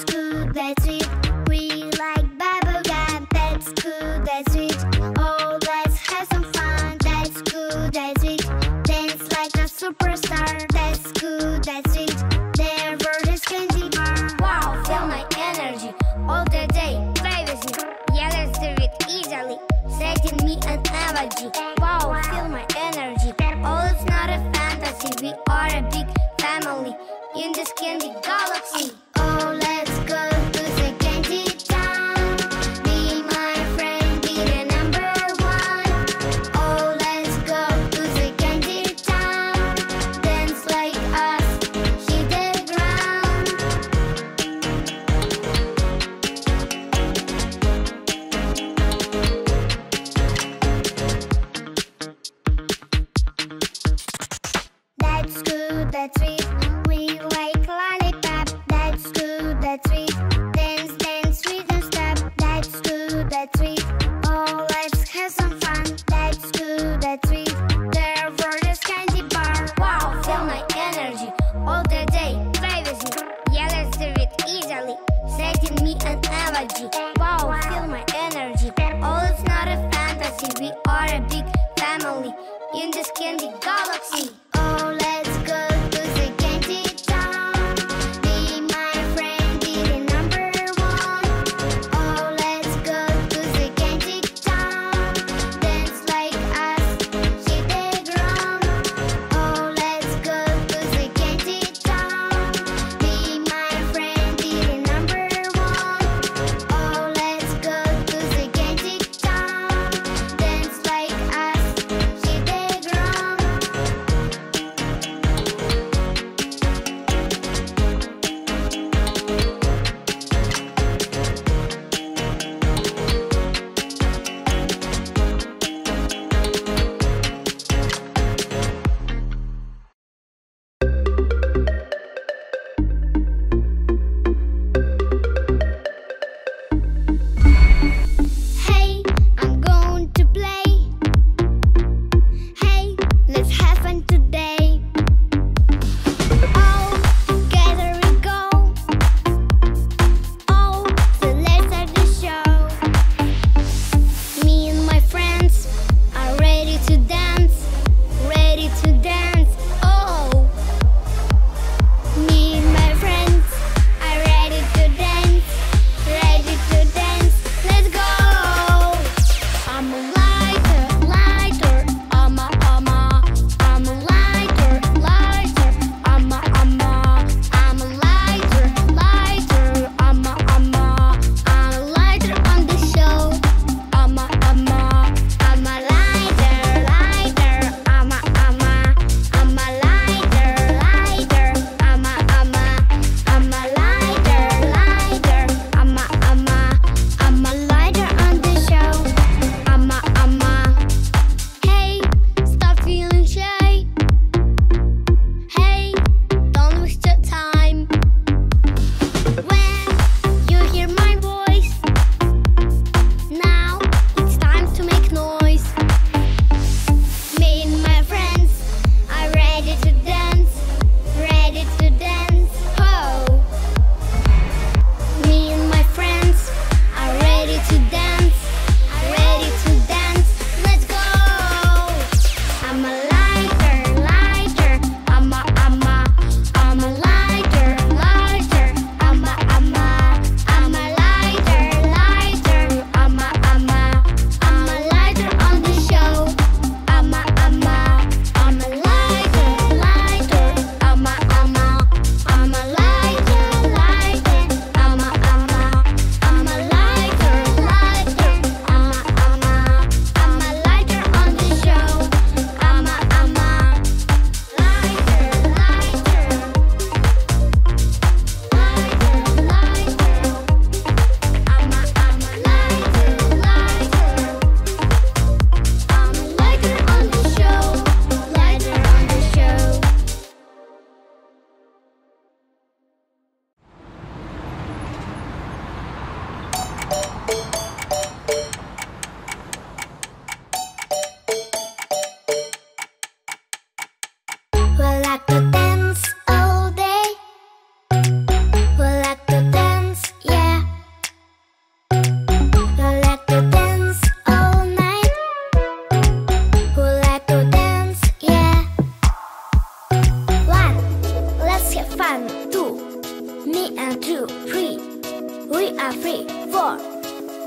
That's good, that's sweet. We like bubblegum. That's good, that's sweet. Oh, let's have some fun. That's good, that's sweet. Dance like a superstar. That's good, that's sweet. Their word is candy bar. Wow, feel my energy all the day. Play with me. Yeah, let's do it easily. Setting me an emoji. Wow, feel my energy. Oh, it's not a fantasy. We are a big family in this candy galaxy. That's sweet. We like lollipop. That's good, that's sweet. Dance, dance, sweet and step. That's good, that's sweet. Oh, let's have some fun. That's that's sweet. Their word is candy bar. Wow, feel my energy all the day. Play with easily. Setting me an emoji. Wow, feel my energy. Oh, it's not a fantasy. We are a big family in this candy galaxy.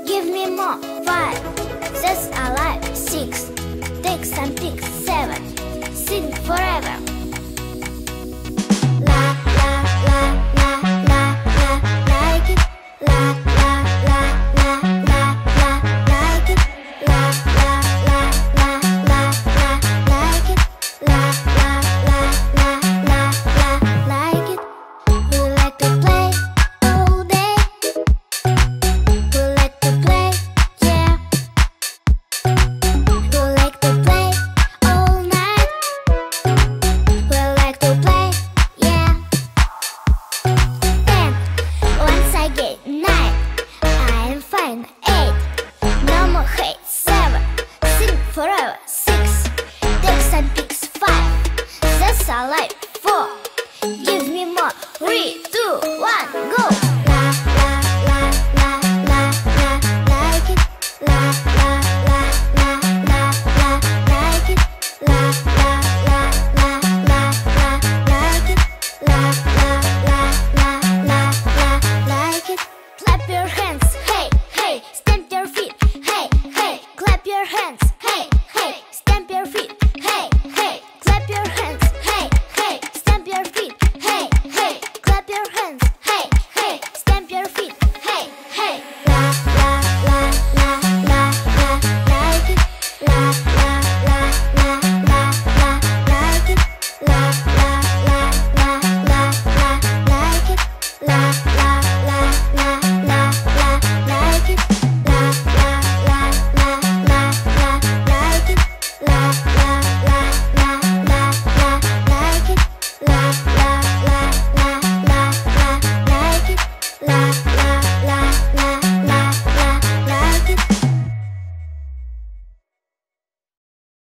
Give me more. Five. That's alive. Six. Take some pics. Seven. Sing forever. three.